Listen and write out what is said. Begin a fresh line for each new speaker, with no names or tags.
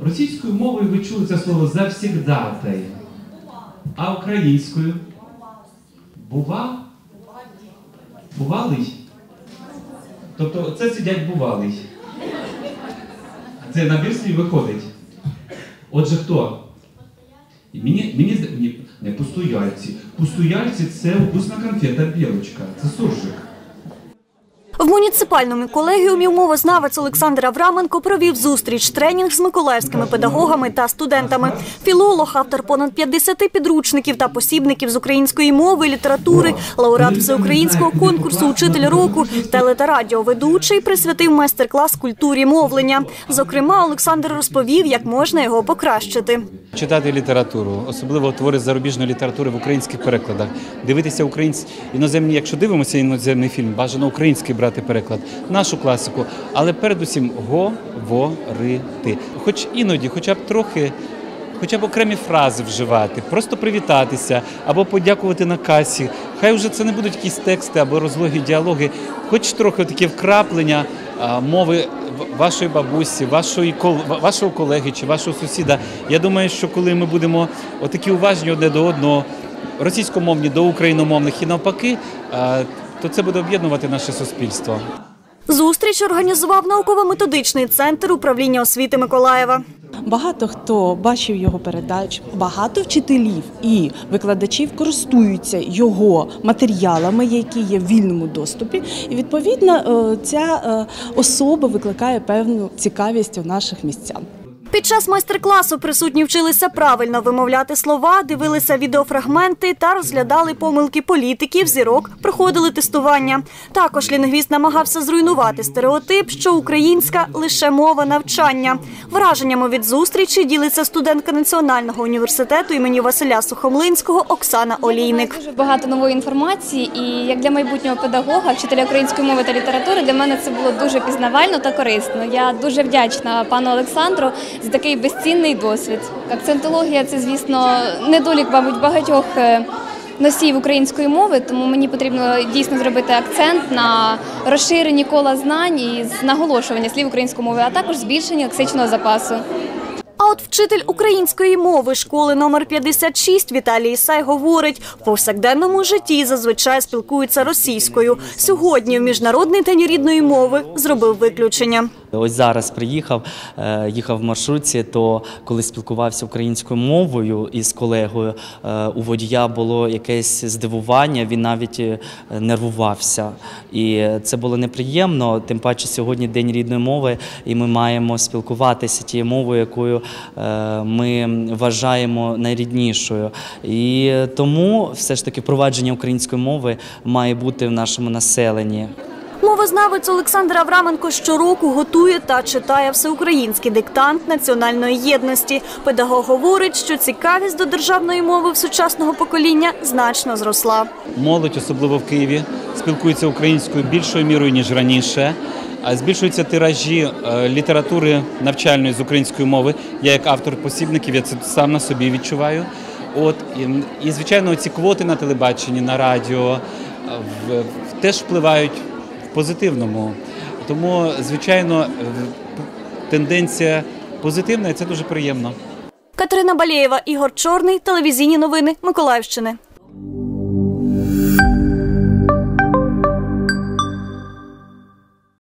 Російською мовою ви чули це слово завсігдатай. А українською? Бува? Бувалий? Тобто це сидять бувалий. Це набір слів виходить. Отже, хто? Мені, мені, не пустояльці. Пустояльці це вкусна конфета білочка. Це суржик.
В муніципальному колегіумі мовознавець Олександр Авраменко провів зустріч тренінг з миколаївськими педагогами та студентами. Філолог, автор понад 50 підручників та посібників з української мови, літератури, лауреат всеукраїнського конкурсу Учитель року, теле та радіоведучий присвятив майстер-клас культурі мовлення. Зокрема, Олександр розповів, як можна його покращити.
Читати літературу, особливо твори зарубіжної літератури в українських перекладах, дивитися українські іноземні, якщо дивимося іноземний фільм, бажано український брати переклад, нашу класику, але передусім говорити. Хоч іноді, хоча б трохи. Хоча б окремі фрази вживати, просто привітатися або подякувати на касі. Хай вже це не будуть якісь тексти або розлогі діалоги, хоч трохи таке вкраплення мови вашої бабусі, вашої вашого колеги чи вашого сусіда. Я думаю, що коли ми будемо отакі уважні одне до одного, російськомовні до україномовних і навпаки, то це буде об'єднувати наше суспільство.
Зустріч організував науково-методичний центр управління освіти Миколаєва.
Багато хто бачив його передач, багато вчителів і викладачів користуються його матеріалами, які є в вільному доступі. І відповідно е, ця е, особа викликає певну цікавість у наших містян.
Під час майстер-класу присутні вчилися правильно вимовляти слова, дивилися відеофрагменти та розглядали помилки політиків, зірок, проходили тестування. Також лінгвіст намагався зруйнувати стереотип, що українська лише мова навчання. Враженнями від зустрічі ділиться студентка Національного університету імені Василя Сухомлинського Оксана Олійник.
Дуже багато нової інформації, і як для майбутнього педагога, вчителя української мови та літератури, для мене це було дуже пізнавально та корисно. Я дуже вдячна пану Олександру за такий безцінний досвід. Акцентологія це, звісно, недолік, мабуть, багатьох е, носіїв української мови, тому мені потрібно дійсно зробити акцент на розширенні кола знань і наголошування слів української мови, а також збільшення лексичного запасу.
А от вчитель української мови школи номер 56 Віталій Ісай говорить, в повсякденному житті зазвичай спілкуються російською. Сьогодні в міжнародний день рідної мови зробив виключення.
Ось зараз приїхав, е, їхав в маршрутці, то коли спілкувався українською мовою із колегою, е, у водія було якесь здивування, він навіть е, нервувався. І це було неприємно, тим паче сьогодні День рідної мови, і ми маємо спілкуватися тією мовою, якою ми вважаємо найріднішою. І тому все ж таки впровадження української мови має бути в нашому населенні.
Мовознавець Олександр Авраменко щороку готує та читає всеукраїнський диктант національної єдності. Педагог говорить, що цікавість до державної мови в сучасного покоління значно зросла.
Молодь, особливо в Києві, спілкується українською більшою мірою ніж раніше. Збільшуються тиражі е, літератури навчальної з української мови. Я як автор посібників, я це сам на собі відчуваю. От і, і звичайно, ці квоти на телебаченні, на радіо е, в, в- теж впливають позитивному. Тому, звичайно, е, тенденція позитивна, і це дуже приємно.
Катерина Балєєва, Ігор Чорний, телевізійні новини Миколаївщини.